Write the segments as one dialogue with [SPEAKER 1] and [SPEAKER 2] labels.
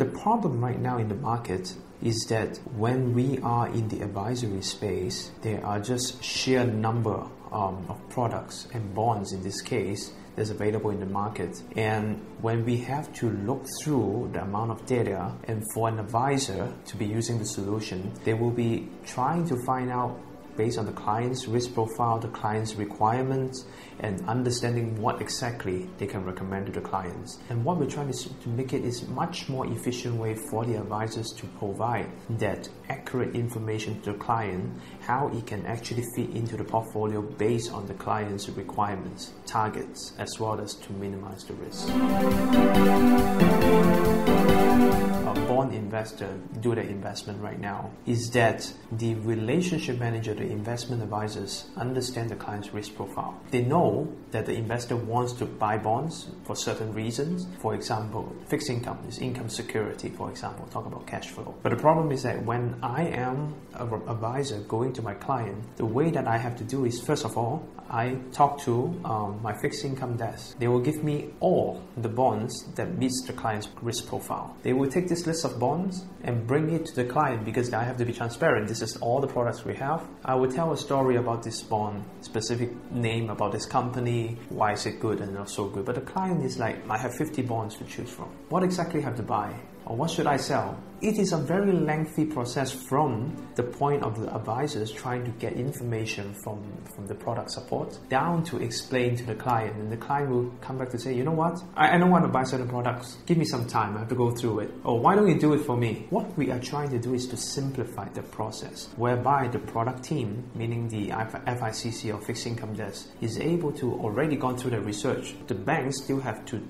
[SPEAKER 1] The problem right now in the market is that when we are in the advisory space, there are just sheer number um, of products and bonds in this case that's available in the market. And when we have to look through the amount of data, and for an advisor to be using the solution, they will be trying to find out based on the client's risk profile, the client's requirements, and understanding what exactly they can recommend to the clients. And what we're trying to, to make it is much more efficient way for the advisors to provide that accurate information to the client, how it can actually fit into the portfolio based on the client's requirements, targets, as well as to minimize the risk investor do the investment right now is that the relationship manager, the investment advisors understand the client's risk profile. They know that the investor wants to buy bonds for certain reasons. For example, fixed income is income security, for example, talk about cash flow. But the problem is that when I am an advisor going to my client, the way that I have to do is first of all, I talk to um, my fixed income desk. They will give me all the bonds that meets the client's risk profile. They will take this list of bonds and bring it to the client because I have to be transparent. This is all the products we have. I will tell a story about this bond, specific name about this company, why is it good and not so good. But the client is like, I have 50 bonds to choose from. What exactly have to buy? or what should I sell? It is a very lengthy process from the point of the advisors trying to get information from, from the product support down to explain to the client. And the client will come back to say, you know what? I, I don't want to buy certain products. Give me some time. I have to go through it. Or why don't you do it for me? What we are trying to do is to simplify the process whereby the product team, meaning the FICC or fixed income desk, is able to already gone through the research. The banks still have to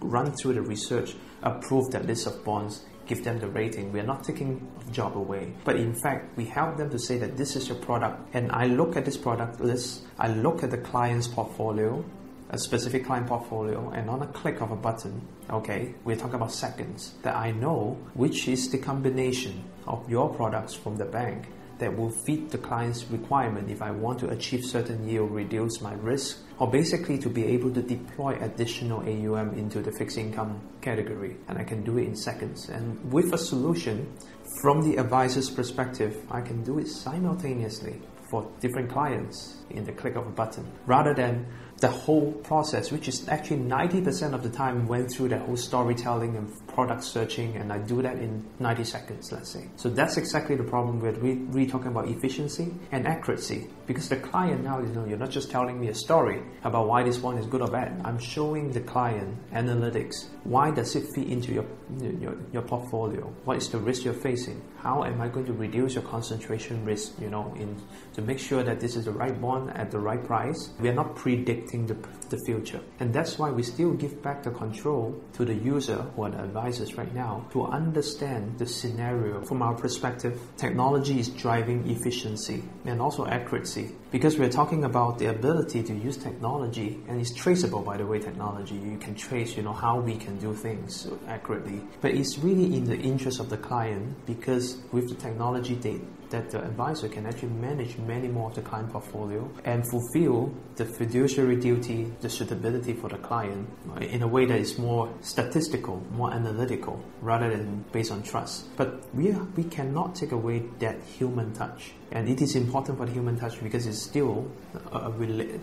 [SPEAKER 1] run through the research, approve that list of bonds give them the rating. We are not taking job away. But in fact, we help them to say that this is your product. And I look at this product list, I look at the client's portfolio, a specific client portfolio, and on a click of a button, okay, we're talking about seconds, that I know which is the combination of your products from the bank that will fit the client's requirement if I want to achieve certain yield, reduce my risk, or basically to be able to deploy additional AUM into the fixed income category. And I can do it in seconds. And with a solution, from the advisor's perspective, I can do it simultaneously for different clients in the click of a button rather than the whole process, which is actually 90% of the time went through that whole storytelling and product searching, and I do that in 90 seconds, let's say. So that's exactly the problem with we really talking about efficiency and accuracy. Because the client now, you know, you're not just telling me a story about why this one is good or bad. I'm showing the client analytics. Why does it fit into your, your, your portfolio? What is the risk you're facing? How am I going to reduce your concentration risk, you know, in to make sure that this is the right bond at the right price? We are not predicting the, the future. And that's why we still give back the control to the user who are the advisors right now to understand the scenario from our perspective. Technology is driving efficiency and also accuracy because we're talking about the ability to use technology and it's traceable by the way technology you can trace you know how we can do things accurately but it's really in the interest of the client because with the technology they that the advisor can actually manage many more of the client portfolio and fulfill the fiduciary duty, the suitability for the client in a way that is more statistical, more analytical, rather than based on trust. But we, we cannot take away that human touch. And it is important for the human touch because it's still a, a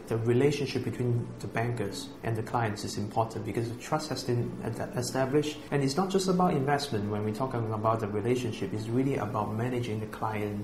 [SPEAKER 1] the relationship between the bankers and the clients is important because the trust has been established. And it's not just about investment when we're talking about the relationship, it's really about managing the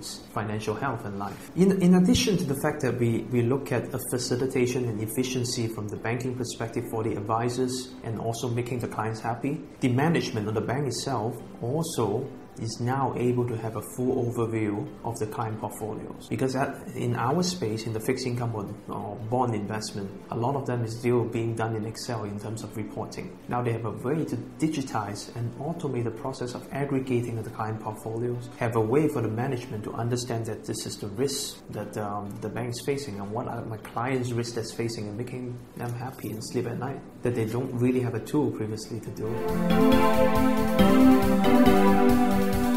[SPEAKER 1] financial health and life. In, in addition to the fact that we, we look at a facilitation and efficiency from the banking perspective for the advisors and also making the clients happy, the management of the bank itself also is now able to have a full overview of the client portfolios. Because in our space, in the fixed income or, or, bond investment, a lot of them is still being done in Excel in terms of reporting. Now they have a way to digitize and automate the process of aggregating the client portfolios, have a way for the management to understand that this is the risk that um, the bank is facing and what are my clients' risk that's facing and making them happy and sleep at night that they don't really have a tool previously to do. Thank you.